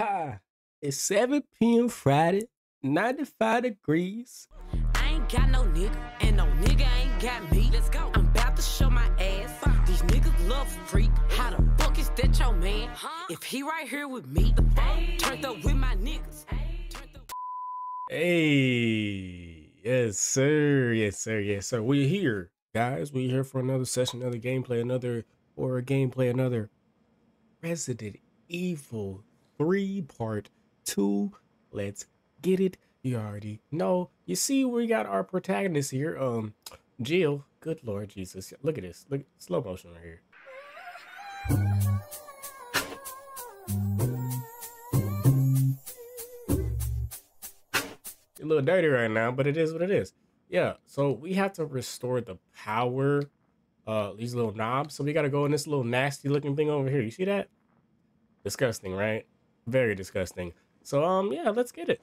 Hi, it's 7 p.m. Friday, 95 degrees. I ain't got no nigga, and no nigga ain't got me. Let's go. I'm about to show my ass. These niggas love freak. How the fuck is that your man? If he right here with me, the fuck turned up with my niggas. Turned Hey, yes, sir. Yes, sir. Yes, sir. We're here, guys. We're here for another session, another gameplay, another or a gameplay, another Resident Evil 3 Part 2. Let's get it. You already know. You see, we got our protagonist here. Um, Jill. Good Lord Jesus. Look at this. Look, slow motion right here. a little dirty right now, but it is what it is. Yeah, so we have to restore the power, uh, these little knobs. So we gotta go in this little nasty looking thing over here. You see that? Disgusting, right? Very disgusting. So um, yeah, let's get it.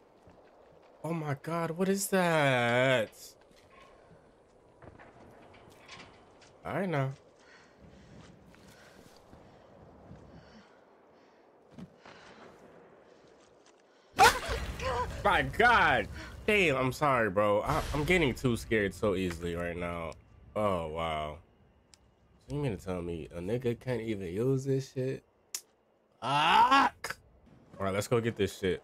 Oh my god, what is that? All right now. My God, damn! I'm sorry, bro. I, I'm getting too scared so easily right now. Oh wow. You mean to tell me a nigga can't even use this shit? Ah! Let's go get this shit.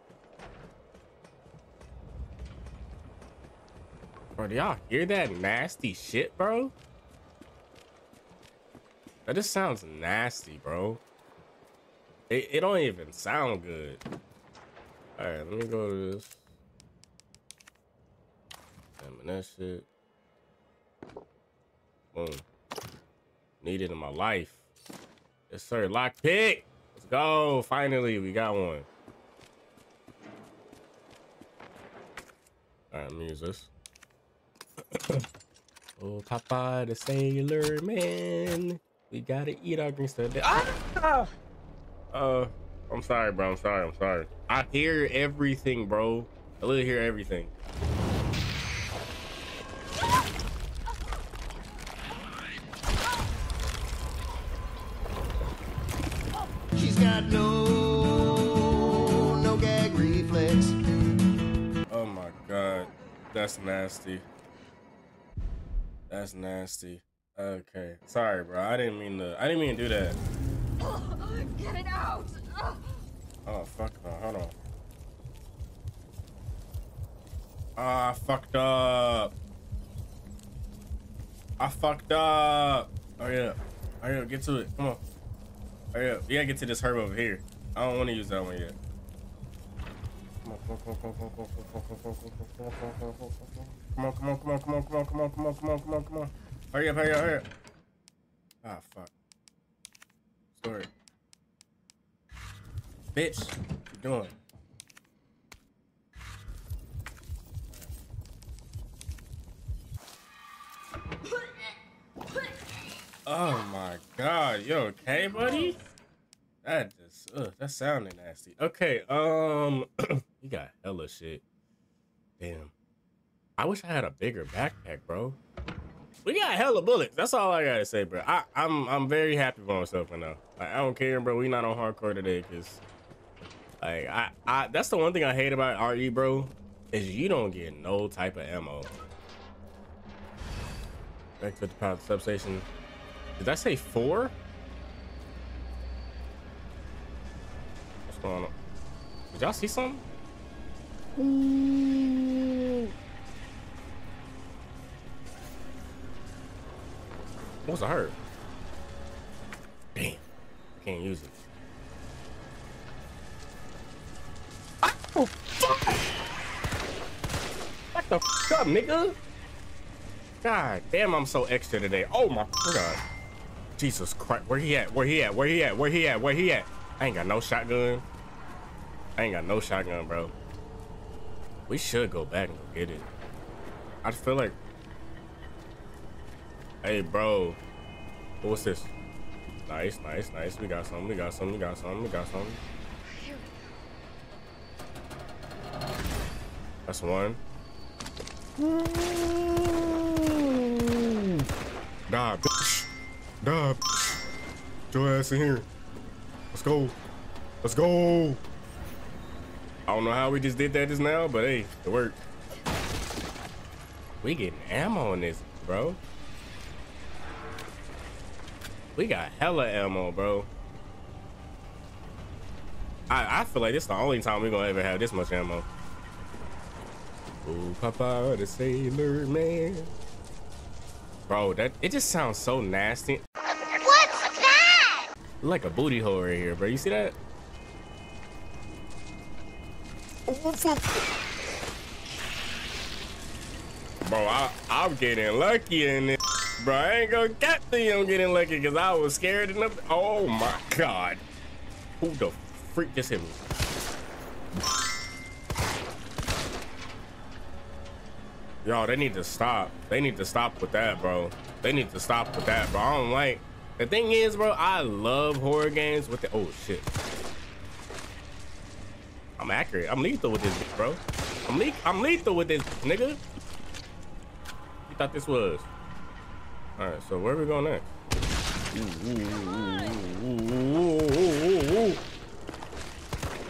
Bro, do y'all hear that nasty shit, bro? That just sounds nasty, bro. It, it don't even sound good. All right, let me go to this. Damn that shit. Boom. Needed in my life. Yes, sir. Lock pick. Let's go. Finally, we got one. All right, let me use this. oh, Popeye the Sailor Man. We gotta eat our green stuff. Ah! Uh, I'm sorry, bro. I'm sorry. I'm sorry. I hear everything, bro. I literally hear everything. That's nasty. That's nasty. Okay, sorry, bro. I didn't mean to. I didn't mean to do that. Get it out! Oh fuck no. Hold on. Ah, I fucked up. I fucked up. Oh yeah. Oh yeah. Get to it. Come on. Oh yeah. We gotta get to this herb over here. I don't want to use that one yet. Come on, come on, come on, come on, come on, come on, come on, come on, come on, come on, come on, come on. Hurry up, hurry up, hurry up. Ah, fuck. Story. Bitch, what you doing? Oh my god, you okay, buddy? That just, ugh, that sounded nasty. Okay, um, you got hella shit. Damn. I wish I had a bigger backpack, bro. We got hella bullets. That's all I gotta say, bro. I, I'm I'm very happy for myself right now. Like, I don't care, bro. We not on hardcore today, cause like I, I that's the one thing I hate about RE, bro, is you don't get no type of ammo. Back to the power substation. Did I say four? Going on? Did y'all see something? What was I heard? Damn, can't use it. Oh, fuck! What the fuck up, nigga? God damn, I'm so extra today. Oh my god. Jesus Christ. Where he at? Where he at? Where he at? Where he at? Where he at? I ain't got no shotgun. I ain't got no shotgun, bro. We should go back and go get it. I just feel like. Hey, bro. What's this? Nice, nice, nice. We got something. We got something. We got something. We got something. That's one. Nah, bitch. Nah, bitch. Your ass in here. Let's go. Let's go. I don't know how we just did that just now, but hey, it worked. We getting ammo in this, bro. We got hella ammo, bro. I, I feel like this is the only time we're gonna ever have this much ammo. Oh, Popeye, the sailor man. Bro, that it just sounds so nasty. Like a booty hole right here, bro. You see that? Bro, I, I'm getting lucky in. Bro, I ain't gonna get me. I'm getting lucky because I was scared enough. Oh my god. Who the freak just hit me? Yo, they need to stop. They need to stop with that, bro. They need to stop with that, bro. I don't like. The thing is, bro, I love horror games with the. Oh shit. I'm accurate. I'm lethal with this, bro. I'm le I'm lethal with this, nigga. You thought this was? All right. So where we going next?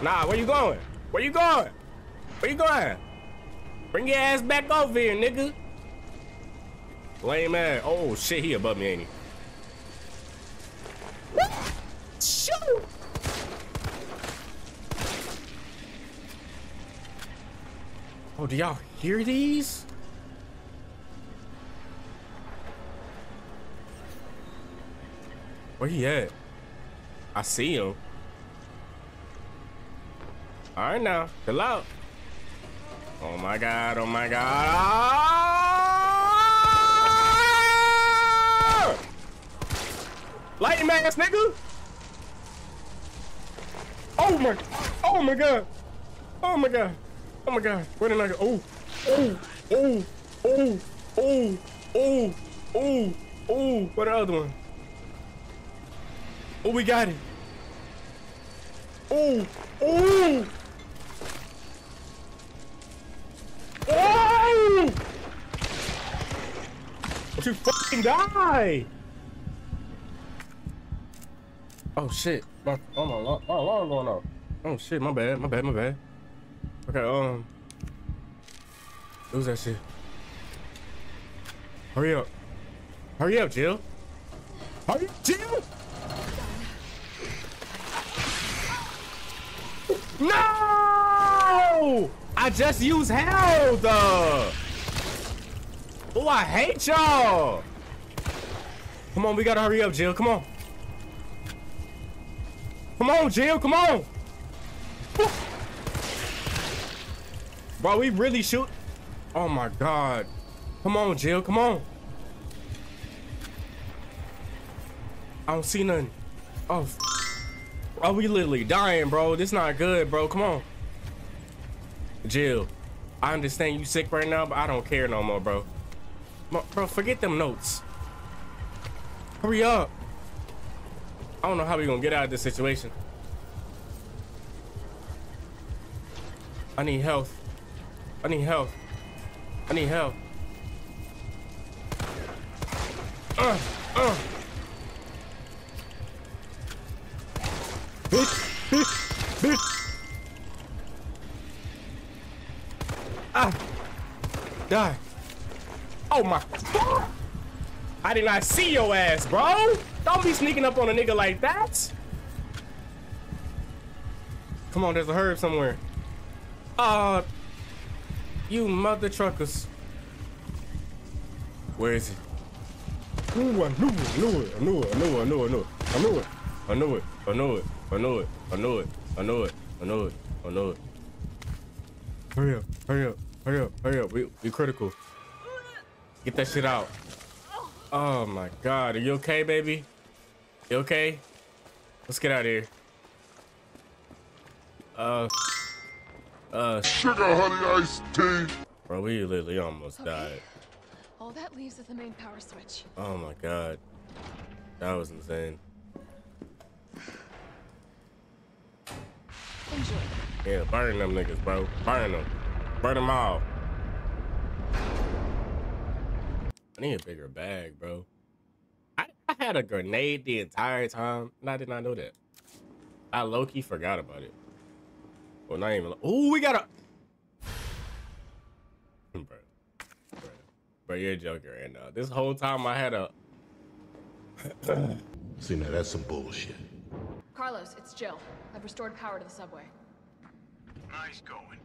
Nah, where you going? Where you going? Where you going? Bring your ass back over here, nigga. Lame ass. Oh shit, he above me, ain't he? Shoot! Oh, do y'all hear these? Where he at? I see him. All right now, chill out. Oh my god, oh my god. Lightning ass nigga! Oh my, oh my god. Oh my god. Oh my god. Where did I go? Oh, oh, oh, oh, oh, oh, oh, oh. What the other one? Oh, we got it. Oh, oh. Oh! Don't you fucking die! Oh shit. My, oh my, my alarm going off. Oh shit, my bad, my bad, my bad. Okay, um. Lose that shit. Hurry up. Hurry up, Jill. Hurry up, Jill! No! I just used health! Oh, I hate y'all! Come on, we gotta hurry up, Jill. Come on. Come on, Jill. Come on. Bro, we really shoot. Oh my god. Come on, Jill. Come on. I don't see nothing. Oh. Oh, we literally dying, bro. This not good, bro. Come on. Jill, I understand you sick right now, but I don't care no more, bro. Bro, forget them notes. Hurry up. I don't know how we gonna get out of this situation. I need health. I need health. I need help. Bitch, bitch, bitch. Ah! Die. Oh my. I did not see your ass, bro. Don't be sneaking up on a nigga like that. Come on, there's a herb somewhere. Uh, you mother truckers. Where is it? I knew it, I knew it, I knew it, I knew it, I knew it, I knew it, I knew it, I knew it, I knew it, I knew it, I knew it, I knew it, I knew it. Hurry up, hurry up, hurry up, hurry up. We, we critical. Get that shit out. Oh my God. Are you okay, baby? You okay? Let's get out of here. Uh, uh, Sugar honey iced tea. bro, we literally almost Okay. died. All that leaves is the main power switch. Oh my God. That was insane. Enjoy. Yeah, burn them niggas, bro. Burn them. Burn them all. I need a bigger bag, bro. I, I had a grenade the entire time, and I did not know that. I low-key forgot about it. Well, not even. Oh, we got a. bro, bro, bro, you're joking right now. This whole time I had a. See, now that's some bullshit. Carlos, it's Jill. I've restored power to the subway. Nice going.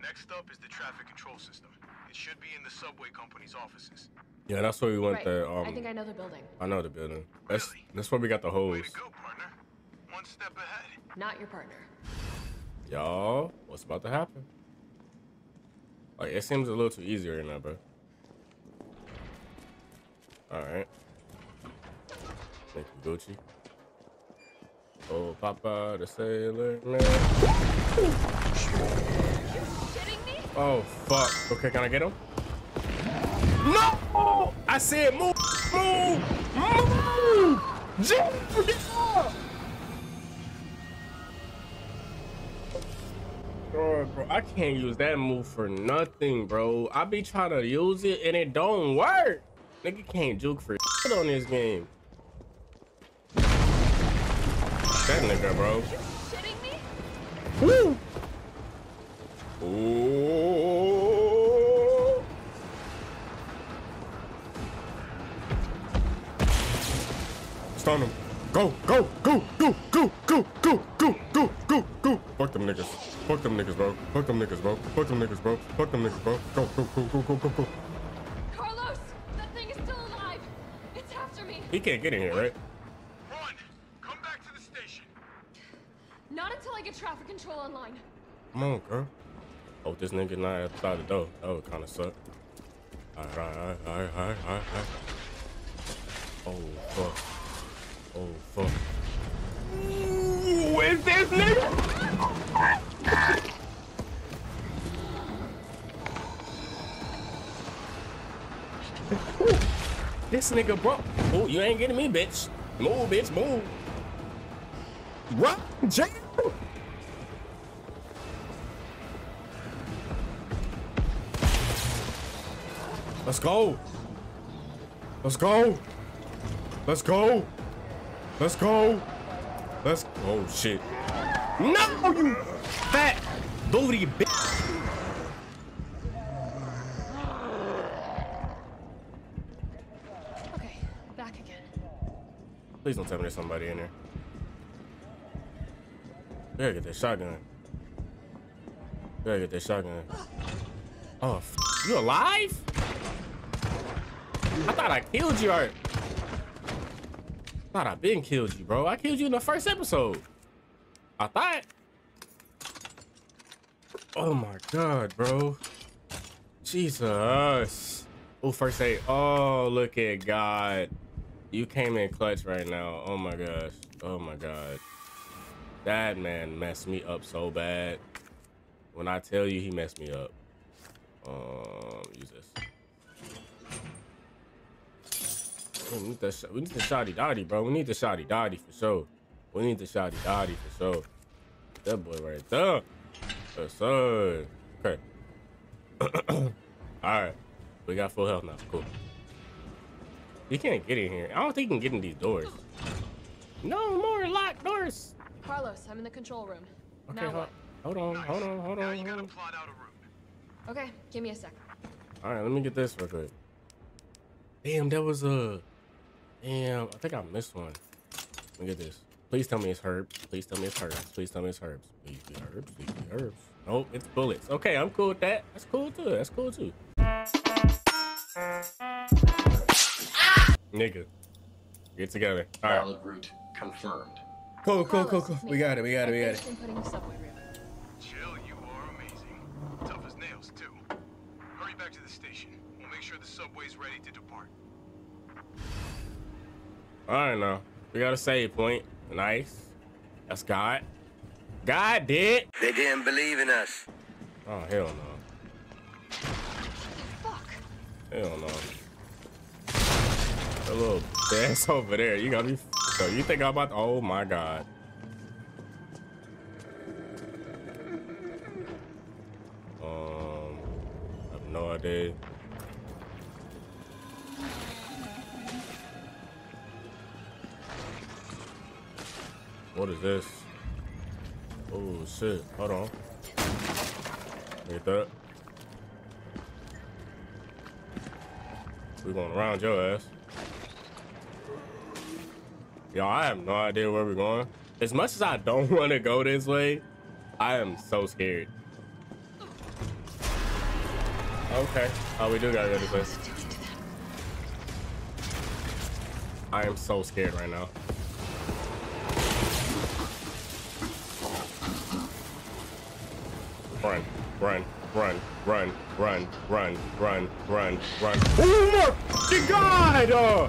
Next up is the traffic control system. It should be in the subway company's offices. Yeah, that's where we went right. there. Um, I think I know the building. I know the building. That's Really? that's where we got the hose. Way to go, partner. One step ahead. Not your partner. Y'all, what's about to happen? Like it seems a little too easy right now, bro. All right. Thank you, Gucci. Oh, Popeye, the sailor man. Oh, fuck. Okay, can I get him? No! I said move, move, move! Jim, get up! Bro, I can't use that move for nothing, bro. I be trying to use it and it don't work. Nigga can't juke for shit on this game. That nigga, bro. Kidding me? Woo! Ooh. Stun him. Go, go, go, go, go, go, go, go, go, go, go. Fuck them niggas. Fuck them niggas, bro. Fuck them niggas, bro. Fuck them niggas, bro. Fuck them niggas, bro. Go, go, go, go, go, go, go. Carlos! That thing is still alive! It's after me! He can't get in here, right? Run! Come back to the station. Not until I get traffic control online. Come on, girl. Oh, this nigga not outside the door. That would kind of suck. Alright, alright, alright, alright, alright, alright. Oh, fuck. Oh, fuck. Ooh, is this nigga? This nigga, bro. Oh, you ain't getting me, bitch. Move, bitch, move. Run, Jay. Let's go. Let's go. Let's go. Let's go. Let's. Oh shit. No, you fat booty bitch. Okay, back again. Please don't tell me there's somebody in there. We gotta get that shotgun. We gotta get that shotgun. Oh, you alive? I thought I killed you. Or... Thought I been killed you, bro. I killed you in the first episode. I thought. Oh my god, bro. Jesus. Oh, first aid. Oh, look at God. You came in clutch right now. Oh my gosh. Oh my god. That man messed me up so bad. When I tell you he messed me up. Um, use this. We need the we need the shotty dotty, bro. We need the shotty dotty for sure. We need the shotty dotty for sure. That boy right there. Yes, sir. Okay. All right. We got full health now. Cool. You can't get in here. I don't think you can get in these doors. No more locked doors. Carlos, I'm in the control room. Okay, now hold, hold on, hold on, hold Now on. you gotta plot out a route. Okay, give me a sec. All right, let me get this real quick. Damn, that was a. Damn, I think I missed one. Let me get this. Please tell me it's herbs. Please tell me it's herbs. Please tell me it's herbs. Please be herbs. Please be herbs. Nope, it's bullets. Okay, I'm cool with that. That's cool too. That's cool too. Nigga, get together. All right. Valid route confirmed. Cool, cool, cool, Carlos, cool. We got it. We got it. We got it. finished inputting the subway. Jill, you are amazing. Tough as nails, too. Hurry back to the station. We'll make sure the subway's ready to depart. All right, now we got a save point. Nice. That's God. God did. They didn't believe in us. Oh hell no. Fuck! Hell no. A little ass over there. You got me. So you think I'm about? To, oh my god. Um, I have no idea. What is this? Oh shit! Hold on. Get that. We going around your ass. Yo, I have no idea where we're going. As much as I don't want to go this way, I am so scared. Okay. Oh, we do gotta go this way. I am so scared right now. Run, run, run, run, run, run, run, run, run. Oh my god! Uh,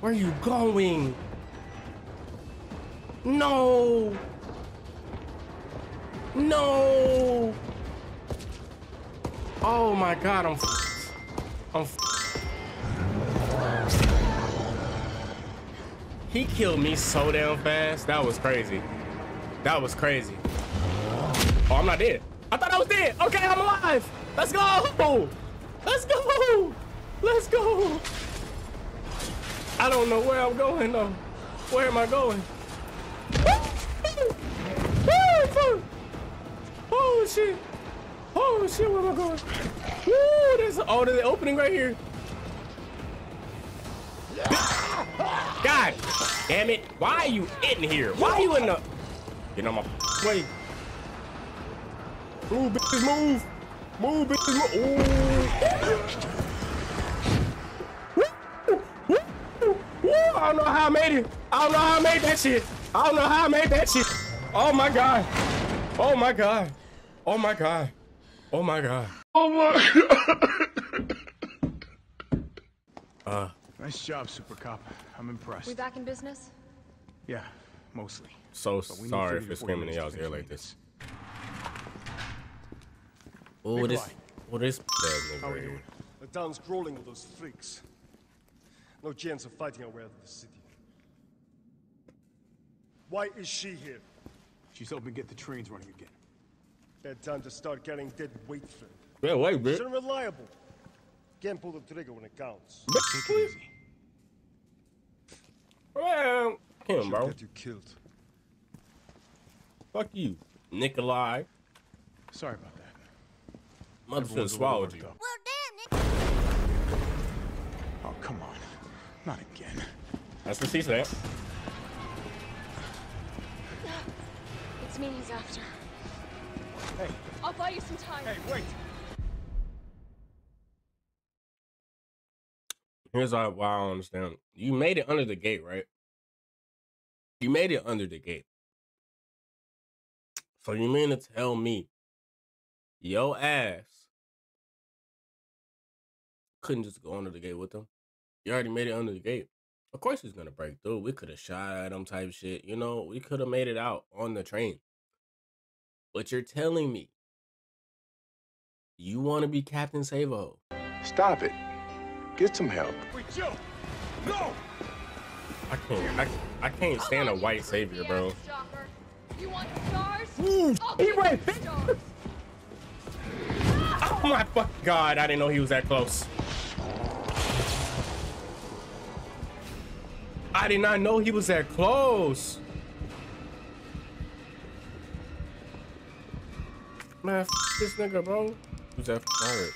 Where are you going? No. No. Oh my god, I'm I'm He killed me so damn fast. That was crazy. That was crazy. Oh, I'm not dead. I thought I was dead. Okay, I'm alive. Let's go. Let's go. Let's go. I don't know where I'm going though. Where am I going? Oh, shit. Oh shit, where am I going? Woo, there's oh, there's an opening right here. God damn it. Why are you in here? Why are you in the Get on my way. Move, bitches, move. Move, bitches, move. Ooh. I don't know how I made it. I don't know how I made that shit. I don't know how I made that shit. Oh my god. Oh my god. Oh my god. Oh my god. Oh my god. Uh, Nice job, Super Cop. I'm impressed. We back in business? Yeah, mostly. so But we need sorry for screaming in minutes y'all's ear like this. this. Oh, this, Nikolai. oh, this ass nigga we here. doing? The town's crawling with those freaks. No chance of fighting our way out of the city. Why is she here? She's helping get the trains running again. Bad time to start carrying dead weight for it. Yeah, wait, She's bitch. unreliable. Can't pull the trigger when it counts. Take it easy. Man, him, She'll bro. get you killed. Fuck you, Nikolai. Sorry about that. Motherfucker Everyone's a little swallowed worked you. Not again. That's the she eh? said. It's me he's after. Hey, I'll buy you some time. hey, wait! Here's why, why I don't understand. You made it under the gate, right? You made it under the gate. So you mean to tell me yo ass couldn't just go under the gate with him? You already made it under the gate. Of course he's gonna break through. We could have shot at him type shit. You know, we could have made it out on the train. But you're telling me you want to be Captain Savo. Stop it. Get some help. Wait, Joe! No! I can't. I, I can't stand a white savior, bro. You want stars? Ooh, he give went stars. Oh my fucking god! I didn't know he was that close. I did not know he was that close. Man, f this nigga, bro. Who's that bird?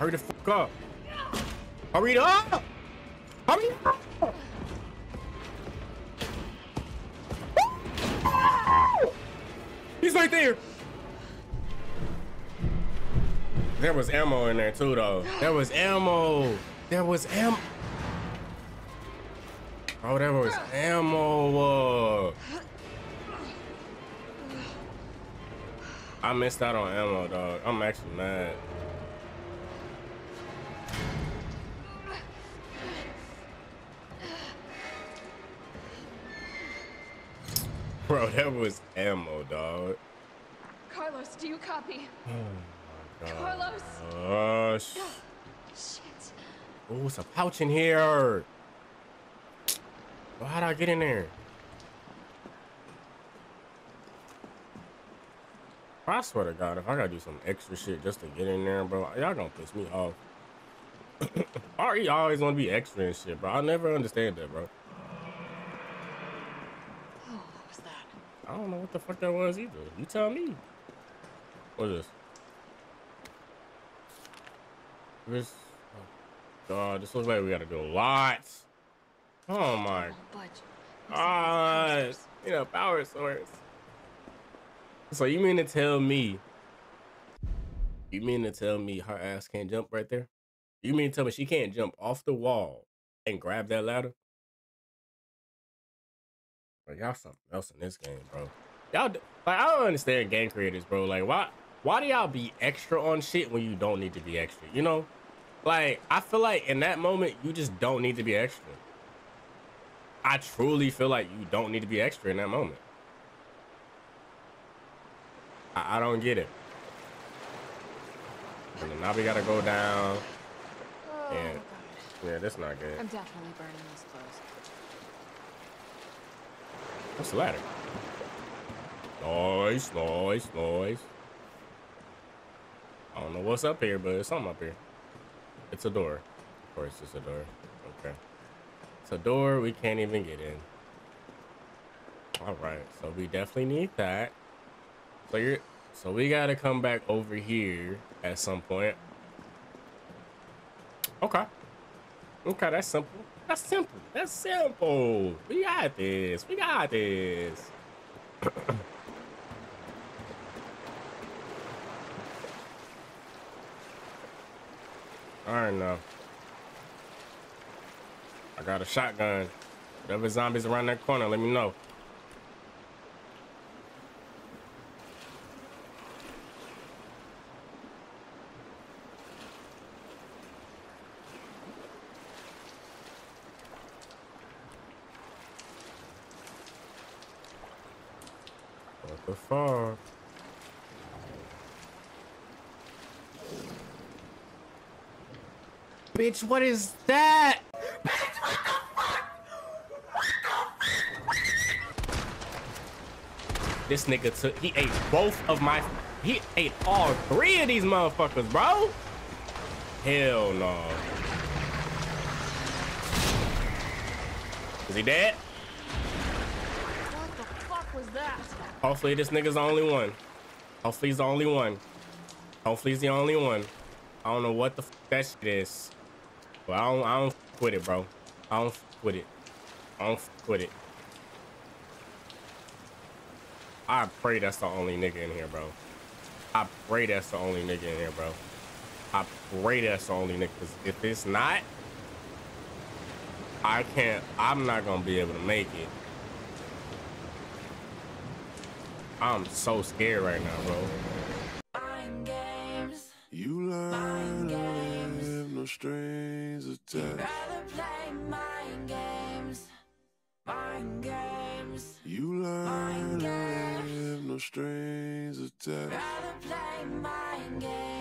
Hurry the fuck up. Hurry up! Hurry up! He's right there. There was ammo in there too, though. There was ammo. There was ammo. Oh, there was ammo. I missed out on ammo, dog. I'm actually mad. Bro, that was ammo, dog. Carlos, do you copy? Hmm. Oh, Carlos! Oh, sh- Shit. oh, it's a pouch in here. Well, how'd I get in there? I swear to God, if I gotta do some extra shit just to get in there, bro, y'all gonna piss me off. RE always wanna be extra and shit, bro. I never understand that, bro. Oh, what was that? I don't know what the fuck that was either. You tell me. What is this? This. Oh God, this looks like we gotta do lots. Oh my. God. You know, power source. So you mean to tell me? You mean to tell me her ass can't jump right there? You mean to tell me she can't jump off the wall and grab that ladder? Y'all something else in this game, bro. Y'all like I don't understand game creators, bro. Like why why do y'all be extra on shit when you don't need to be extra? You know? Like I feel like in that moment you just don't need to be extra. I truly feel like you don't need to be extra in that moment. I, I don't get it. And now we gotta go down. Oh, Yeah. God. Yeah, that's not good. I'm definitely burning these clothes. What's the ladder? Nice, nice, nice. I don't know what's up here, but it's something up here. It's a door. Of course, it's a door. Okay. It's a door we can't even get in. All right, so we definitely need that. So you're, so we gotta come back over here at some point. Okay. Okay, that's simple. That's simple. That's simple. We got this. We got this. All right, now. I got a shotgun. Whatever zombies around that corner, let me know. What the fuck? Bitch, what is that? This nigga took, he ate both of my, he ate all three of these motherfuckers, bro. Hell no. Is he dead? What the fuck was that? Hopefully this nigga's the only one. Hopefully he's the only one. Hopefully he's the only one. I don't know what the f that shit is. But I don't I don't with it, bro. I don't quit it. I don't quit it. I pray that's the only nigga in here, bro. I pray that's the only nigga in here, bro. I pray that's the only nigga. Cause if it's not, I can't. I'm not gonna be able to make it. I'm so scared right now, bro. Strings attached. rather play mind games, mind games, You learn to live, no strings attached. rather play mind games.